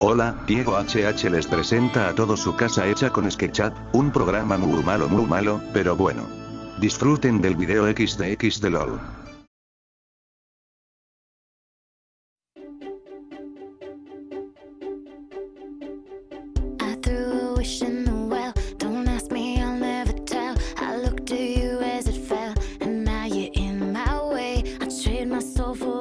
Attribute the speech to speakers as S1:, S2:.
S1: Hola, Diego HH les presenta a todos su casa hecha con SketchUp, un programa muy malo muy malo, pero bueno. Disfruten del video XDX de LOL.
S2: For